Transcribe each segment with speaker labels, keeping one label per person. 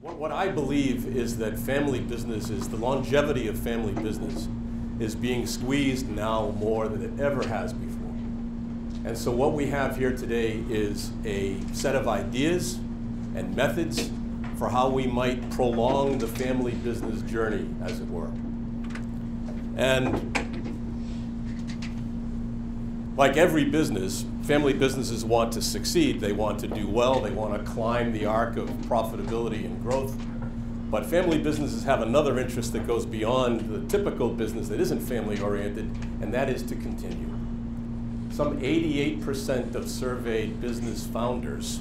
Speaker 1: What, I believe is that family businesses, the longevity of family business, is being squeezed now more than it ever has before. And so what we have here today is a set of ideas and methods for how we might prolong the family business journey, as it were. And like every business, family businesses want to succeed. They want to do well. They want to climb the arc of profitability and growth. But family businesses have another interest that goes beyond the typical business that isn't family oriented, and that is to continue. Some 88% of surveyed business founders,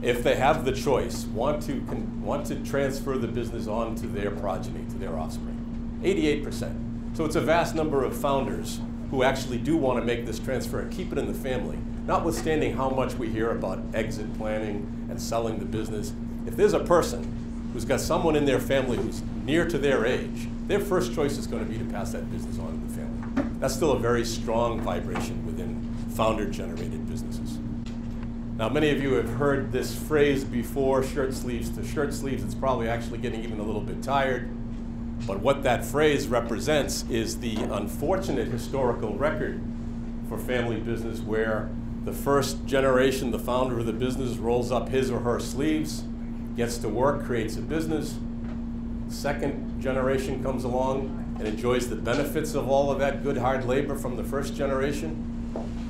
Speaker 1: if they have the choice, want to, want to transfer the business on to their progeny, to their offspring. 88%. So it's a vast number of founders who actually do want to make this transfer and keep it in the family, notwithstanding how much we hear about exit planning and selling the business. If there's a person who's got someone in their family who's near to their age, their first choice is going to be to pass that business on to the family. That's still a very strong vibration within founder-generated businesses. Now, many of you have heard this phrase before, shirt sleeves to shirt sleeves. It's probably actually getting even a little bit tired. But what that phrase represents is the unfortunate historical record for family business where the first generation, the founder of the business, rolls up his or her sleeves, gets to work, creates a business. Second generation comes along and enjoys the benefits of all of that good hard labor from the first generation.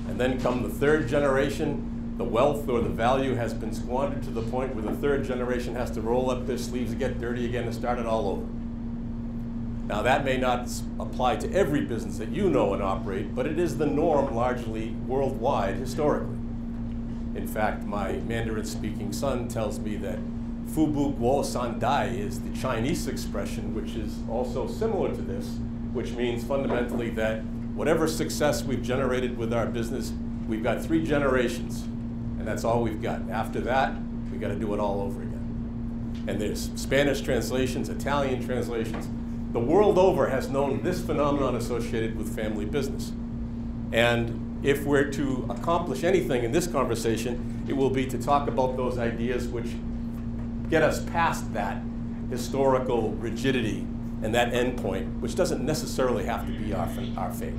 Speaker 1: And then come the third generation, the wealth or the value has been squandered to the point where the third generation has to roll up their sleeves and get dirty again and start it all over. Now that may not apply to every business that you know and operate, but it is the norm largely worldwide historically. In fact, my Mandarin-speaking son tells me that Fubu Guo San Dai is the Chinese expression, which is also similar to this, which means fundamentally that whatever success we've generated with our business, we've got three generations, and that's all we've got. After that, we've got to do it all over again. And there's Spanish translations, Italian translations. The world over has known this phenomenon associated with family business. And if we're to accomplish anything in this conversation, it will be to talk about those ideas which get us past that historical rigidity and that endpoint, which doesn't necessarily have to be our, our fate.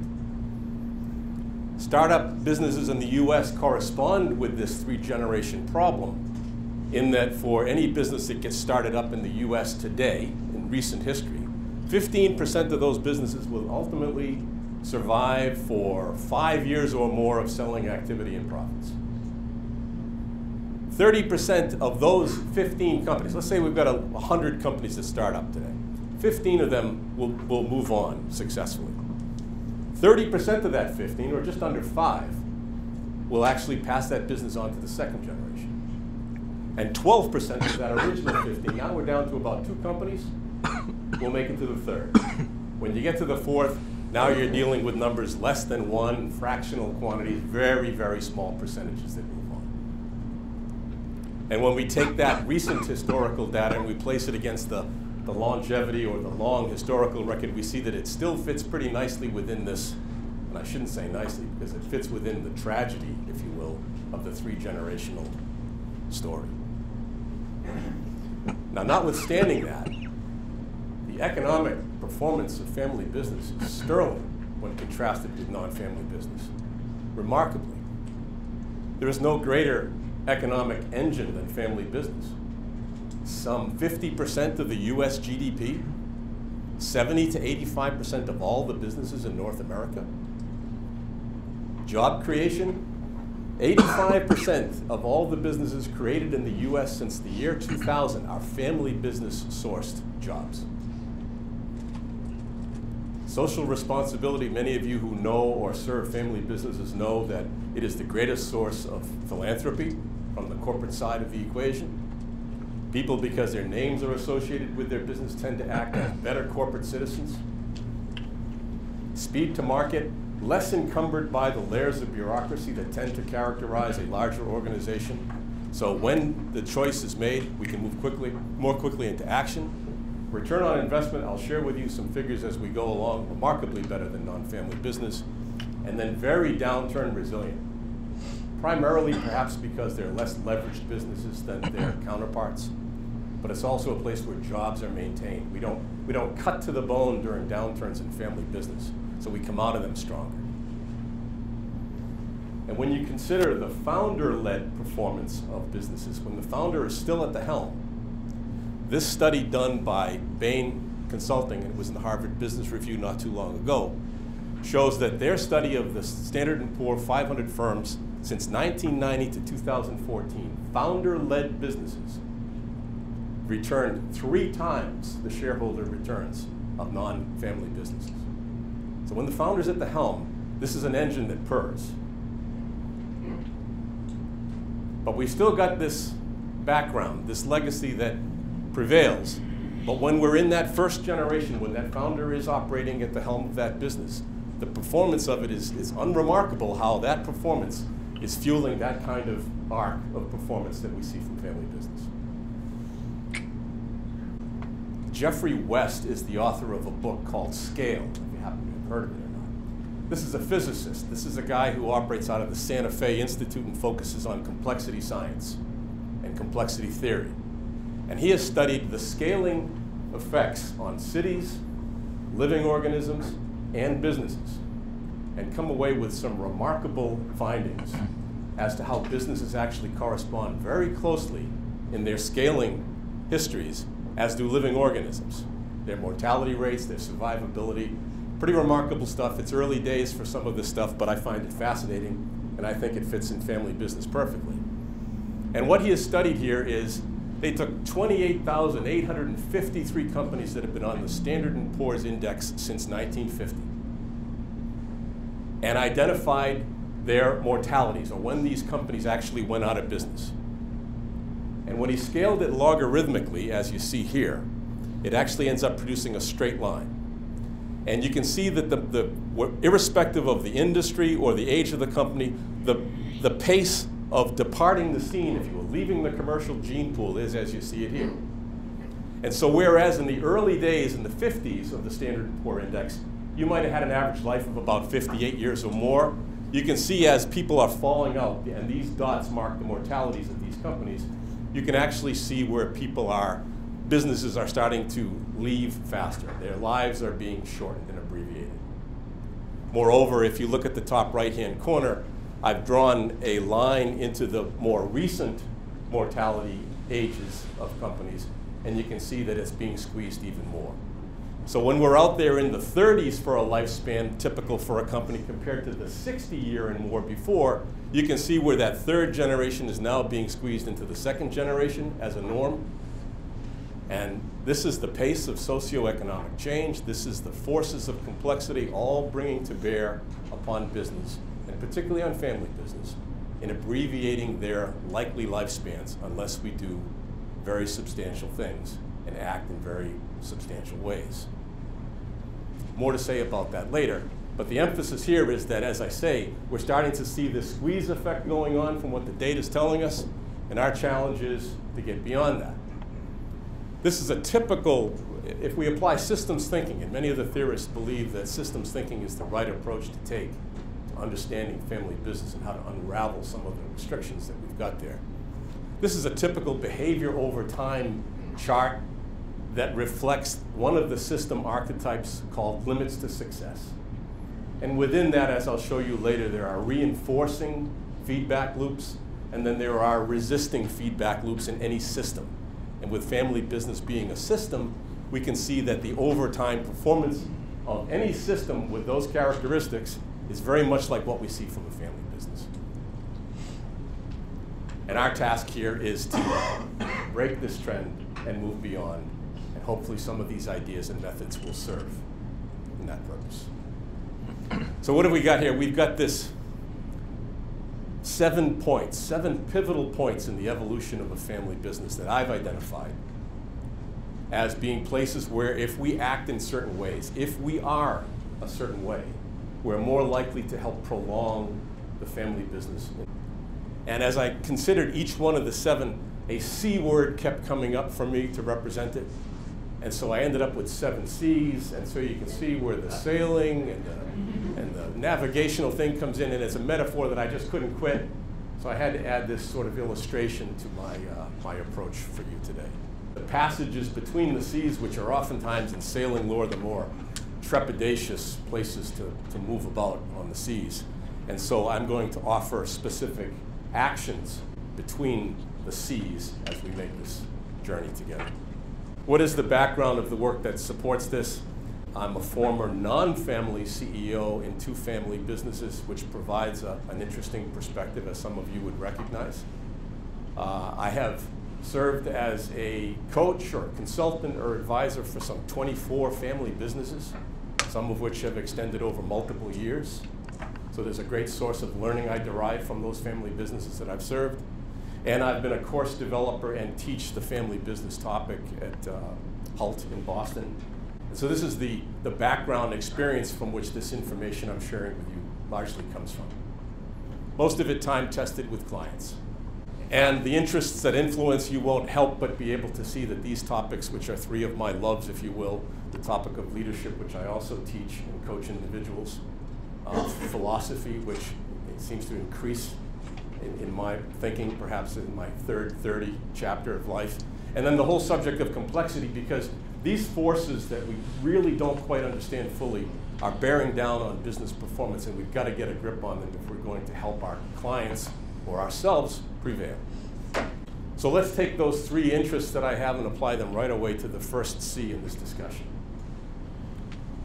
Speaker 1: Startup businesses in the US correspond with this three generation problem in that for any business that gets started up in the US today, in recent history, 15% of those businesses will ultimately survive for five years or more of selling activity and profits. 30% of those 15 companies, let's say we've got a, 100 companies that start up today, 15 of them will, will move on successfully. 30% of that 15, or just under five, will actually pass that business on to the second generation. And 12% of that original 15, now we're down to about two companies, will make it to the third. When you get to the fourth, now you're dealing with numbers less than one, fractional quantities, very, very small percentages that move on. And when we take that recent historical data and we place it against the the longevity or the long historical record, we see that it still fits pretty nicely within this, and I shouldn't say nicely because it fits within the tragedy, if you will, of the three generational story. Now, notwithstanding that, the economic performance of family business is sterling when contrasted with non family business. Remarkably, there is no greater economic engine than family business some 50% of the US GDP, 70 to 85% of all the businesses in North America. Job creation, 85% of all the businesses created in the US since the year 2000 are family business sourced jobs. Social responsibility, many of you who know or serve family businesses know that it is the greatest source of philanthropy from the corporate side of the equation. People, because their names are associated with their business, tend to act as better corporate citizens. Speed to market, less encumbered by the layers of bureaucracy that tend to characterize a larger organization. So when the choice is made, we can move quickly, more quickly into action. Return on investment, I'll share with you some figures as we go along, remarkably better than non-family business. And then very downturn resilient primarily perhaps because they're less leveraged businesses than their counterparts. but it's also a place where jobs are maintained. We don't, we don't cut to the bone during downturns in family business, so we come out of them stronger. And when you consider the founder-led performance of businesses, when the founder is still at the helm, this study done by Bain Consulting, and it was in the Harvard Business Review not too long ago, shows that their study of the Standard & Poor 500 firms since 1990 to 2014, founder-led businesses returned three times the shareholder returns of non-family businesses. So when the founder's at the helm, this is an engine that purrs. But we've still got this background, this legacy that prevails. But when we're in that first generation, when that founder is operating at the helm of that business, the performance of it is, is unremarkable how that performance is fueling that kind of arc of performance that we see from family business. Geoffrey West is the author of a book called Scale, if you happen to have heard of it or not. This is a physicist. This is a guy who operates out of the Santa Fe Institute and focuses on complexity science and complexity theory. And he has studied the scaling effects on cities, living organisms, and businesses, and come away with some remarkable findings as to how businesses actually correspond very closely in their scaling histories as do living organisms. Their mortality rates, their survivability, pretty remarkable stuff. It's early days for some of this stuff, but I find it fascinating, and I think it fits in family business perfectly. And what he has studied here is they took 28,853 companies that have been on the Standard & Poor's Index since 1950 and identified their mortalities, or when these companies actually went out of business. And when he scaled it logarithmically, as you see here, it actually ends up producing a straight line. And you can see that the, the irrespective of the industry or the age of the company, the, the pace of departing the scene, if you will, leaving the commercial gene pool is as you see it here. And so whereas in the early days, in the 50s of the Standard & Poor Index, you might have had an average life of about 58 years or more, you can see as people are falling out, and these dots mark the mortalities of these companies, you can actually see where people are, businesses are starting to leave faster. Their lives are being shortened and abbreviated. Moreover, if you look at the top right-hand corner, I've drawn a line into the more recent mortality ages of companies, and you can see that it's being squeezed even more. So when we're out there in the 30s for a lifespan typical for a company compared to the 60 year and more before, you can see where that third generation is now being squeezed into the second generation as a norm. And this is the pace of socioeconomic change. This is the forces of complexity all bringing to bear upon business particularly on family business, in abbreviating their likely lifespans unless we do very substantial things and act in very substantial ways. More to say about that later, but the emphasis here is that, as I say, we're starting to see this squeeze effect going on from what the data is telling us, and our challenge is to get beyond that. This is a typical, if we apply systems thinking, and many of the theorists believe that systems thinking is the right approach to take, understanding family business and how to unravel some of the restrictions that we've got there. This is a typical behavior over time chart that reflects one of the system archetypes called limits to success. And within that, as I'll show you later, there are reinforcing feedback loops, and then there are resisting feedback loops in any system. And with family business being a system, we can see that the overtime performance of any system with those characteristics is very much like what we see from a family business. And our task here is to break this trend and move beyond. And hopefully some of these ideas and methods will serve in that purpose. So what have we got here? We've got this seven points, seven pivotal points in the evolution of a family business that I've identified as being places where if we act in certain ways, if we are a certain way, we're more likely to help prolong the family business. And as I considered each one of the seven, a C word kept coming up for me to represent it. And so I ended up with seven C's, and so you can see where the sailing and the, and the navigational thing comes in, and it's a metaphor that I just couldn't quit. So I had to add this sort of illustration to my, uh, my approach for you today. the passages between the seas, which are oftentimes in sailing lore the more trepidatious places to, to move about on the seas. And so I'm going to offer specific actions between the seas as we make this journey together. What is the background of the work that supports this? I'm a former non family CEO in two family businesses, which provides a, an interesting perspective, as some of you would recognize. Uh, I have served as a coach or consultant or advisor for some 24 family businesses, some of which have extended over multiple years. So there's a great source of learning I derive from those family businesses that I've served. And I've been a course developer and teach the family business topic at uh, HULT in Boston. So this is the, the background experience from which this information I'm sharing with you largely comes from. Most of it time tested with clients. And the interests that influence you won't help but be able to see that these topics, which are three of my loves, if you will, the topic of leadership, which I also teach and coach individuals, uh, philosophy, which seems to increase in, in, my thinking, perhaps in my third 30 chapter of life, and then the whole subject of complexity, because these forces that we really don't quite understand fully are bearing down on business performance, and we've got to get a grip on them if we're going to help our clients or ourselves prevail. So let's take those three interests that I have and apply them right away to the first C in this discussion.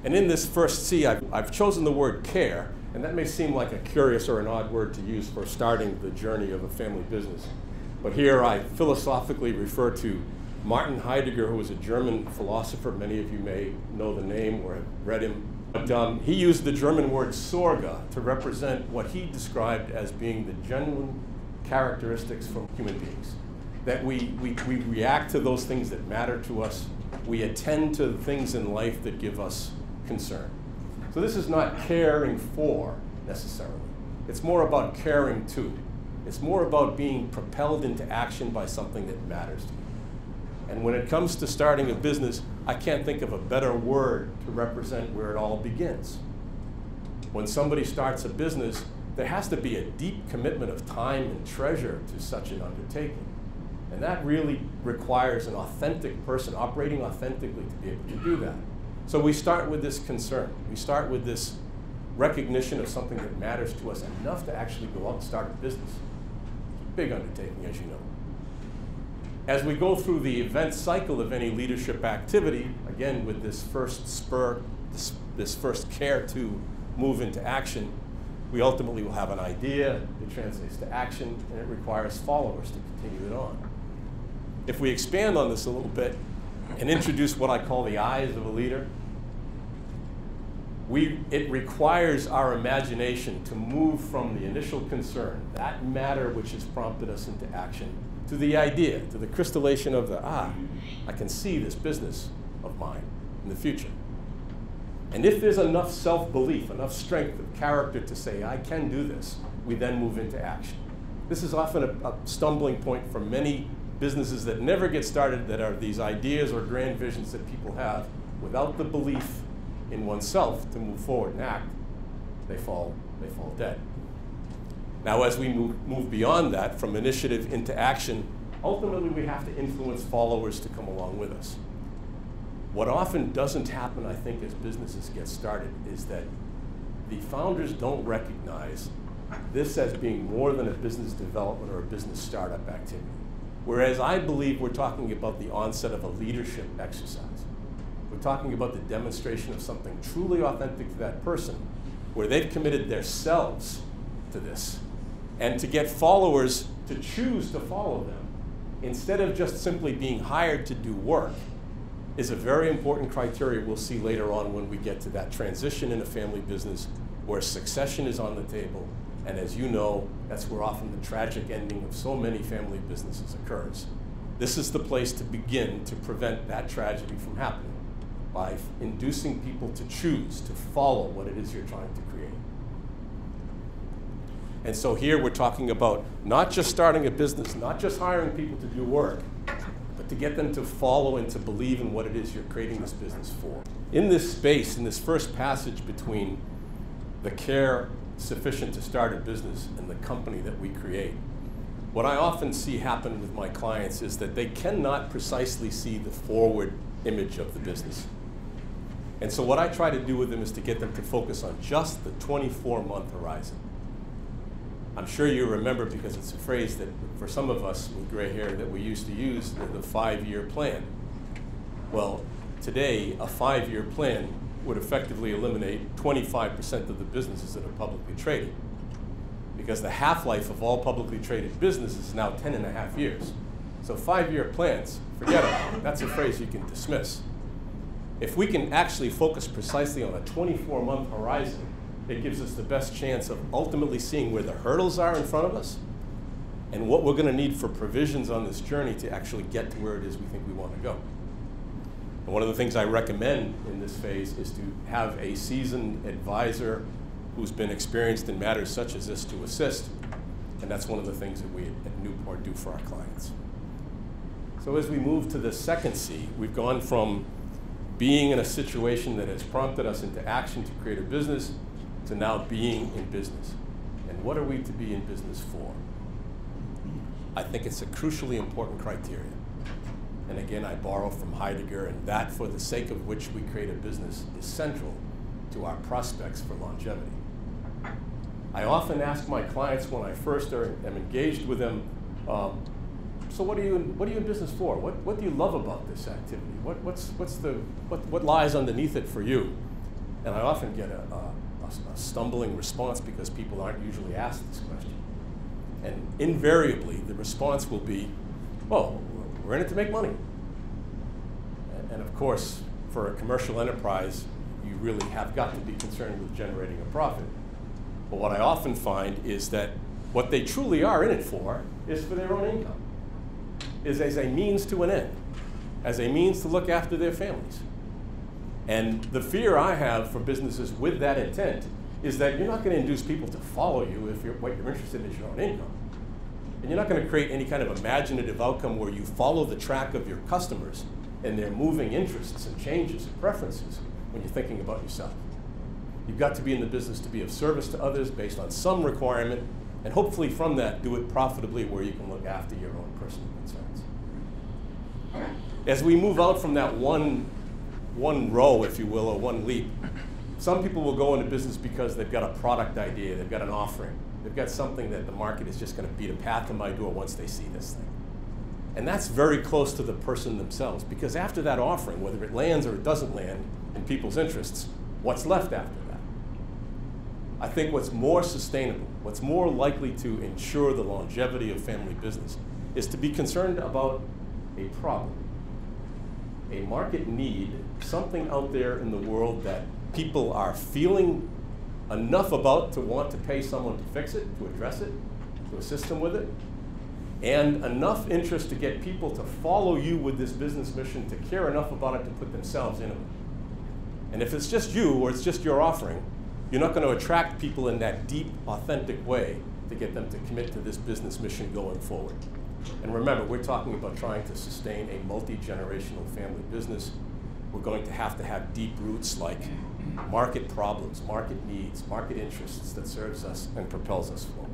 Speaker 1: And in this first C, I've, I've chosen the word care, and that may seem like a curious or an odd word to use for starting the journey of a family business. But here I philosophically refer to Martin Heidegger, who was a German philosopher. Many of you may know the name or have read him. But um, he used the German word Sorge to represent what he described as being the genuine characteristics from human beings. That we, we, we react to those things that matter to us, we attend to the things in life that give us concern. So this is not caring for necessarily. It's more about caring to. It's more about being propelled into action by something that matters to you. And when it comes to starting a business, I can't think of a better word to represent where it all begins. When somebody starts a business, there has to be a deep commitment of time and treasure to such an undertaking. And that really requires an authentic person operating authentically to be able to do that. So we start with this concern. We start with this recognition of something that matters to us enough to actually go out and start a business. It's a big undertaking, as you know. As we go through the event cycle of any leadership activity, again with this first spur, this, this first care to move into action, we ultimately will have an idea, it translates to action, and it requires followers to continue it on. If we expand on this a little bit and introduce what I call the eyes of a leader, we, it requires our imagination to move from the initial concern, that matter which has prompted us into action, to the idea, to the crystallization of the, ah, I can see this business of mine in the future. And if there's enough self belief, enough strength of character to say, I can do this, we then move into action. This is often a, a, stumbling point for many businesses that never get started, that are these ideas or grand visions that people have. Without the belief in oneself to move forward and act, they fall, they fall dead. Now, as we move, move beyond that, from initiative into action, ultimately we have to influence followers to come along with us. What often doesn't happen, I think, as businesses get started is that the founders don't recognize this as being more than a business development or a business startup activity. Whereas I believe we're talking about the onset of a leadership exercise. We're talking about the demonstration of something truly authentic to that person, where they've committed themselves to this, and to get followers to choose to follow them, instead of just simply being hired to do work is a very important criteria we'll see later on when we get to that transition in a family business where succession is on the table. And as you know, that's where often the tragic ending of so many family businesses occurs. This is the place to begin to prevent that tragedy from happening by inducing people to choose to follow what it is you're trying to create. And so here we're talking about not just starting a business, not just hiring people to do work, but to get them to follow and to believe in what it is you're creating this business for. In this space, in this first passage between the care sufficient to start a business and the company that we create, what I often see happen with my clients is that they cannot precisely see the forward image of the business. And so what I try to do with them is to get them to focus on just the 24-month horizon. I'm sure you remember because it's a phrase that for some of us with gray hair that we used to use, the, the five-year plan. Well, today, a five-year plan would effectively eliminate 25% of the businesses that are publicly traded because the half-life of all publicly traded businesses is now 10 and a half years. So five-year plans, forget it. That's a phrase you can dismiss. If we can actually focus precisely on a 24-month horizon, it gives us the best chance of ultimately seeing where the hurdles are in front of us and what we're going to need for provisions on this journey to actually get to where it is we think we want to go. And one of the things I recommend in this phase is to have a seasoned advisor who's been experienced in matters such as this to assist. And that's one of the things that we at Newport do for our clients. So as we move to the second C, we've gone from being in a situation that has prompted us into action to create a business to now being in business. And what are we to be in business for? I think it's a crucially important criteria. And again, I borrow from Heidegger, and that for the sake of which we create a business is central to our prospects for longevity. I often ask my clients when I first are, am engaged with them, um, so what are you in, what are you in business for? What, what do you love about this activity? What, what's, what's the, what, what lies underneath it for you? And I often get a, a stumbling response because people aren't usually asked this question. And invariably, the response will be, well, we're in it to make money. And of course, for a commercial enterprise, you really have got to be concerned with generating a profit. But what I often find is that what they truly are in it for is for their own income, is as a means to an end, as a means to look after their families. And the fear I have for businesses with that intent is that you're not going to induce people to follow you if you're, what you're interested in is your own income. And you're not going to create any kind of imaginative outcome where you follow the track of your customers and their moving interests and changes and preferences when you're thinking about yourself. You've got to be in the business to be of service to others based on some requirement, and hopefully from that, do it profitably where you can look after your own personal concerns. As we move out from that one, one row, if you will, or one leap, some people will go into business because they've got a product idea, they've got an offering, they've got something that the market is just going to beat a path to my door once they see this thing. And that's very close to the person themselves because after that offering, whether it lands or it doesn't land in people's interests, what's left after? That? I think what's more sustainable, what's more likely to ensure the longevity of family business is to be concerned about a problem, a market need, something out there in the world that people are feeling enough about to want to pay someone to fix it, to address it, to assist them with it, and enough interest to get people to follow you with this business mission, to care enough about it to put themselves in it. And if it's just you or it's just your offering, you're not going to attract people in that deep, authentic way to get them to commit to this business mission going forward. And remember, we're talking about trying to sustain a multi-generational family business. We're going to have to have deep roots like market problems, market needs, market interests that serves us and propels us forward.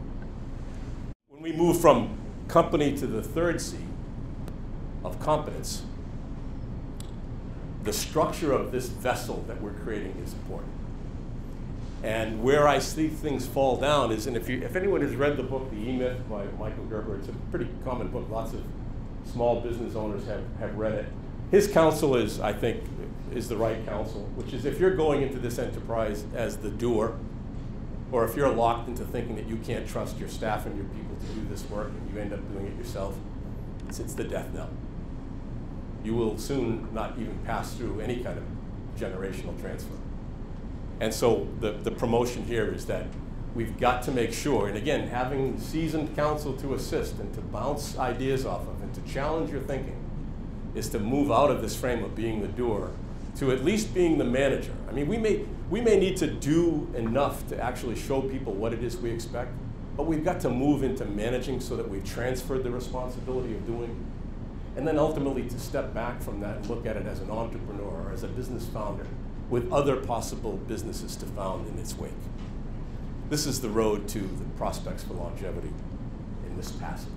Speaker 1: When we move from company to the third C of competence, the structure of this vessel that we're creating is important. And where I see things fall down is, and if, you, if anyone has read the book, The E-Myth by Michael Gerber, it's a pretty common book. Lots of small business owners have, have read it. His counsel is, I think, is the right counsel, which is if you're going into this enterprise as the doer, or if you're locked into thinking that you can't trust your staff and your people to do this work and you end up doing it yourself, it's, it's the death knell. You will soon not even pass through any kind of generational transfer. And so the, the promotion here is that we've got to make sure, and again, having seasoned counsel to assist and to bounce ideas off of and to challenge your thinking is to move out of this frame of being the doer to at least being the manager. I mean, we may, we may need to do enough to actually show people what it is we expect, but we've got to move into managing so that we've transferred the responsibility of doing, and then ultimately to step back from that and look at it as an entrepreneur or as a business founder with other possible businesses to found in its wake. This is the road to the prospects for longevity in this passage.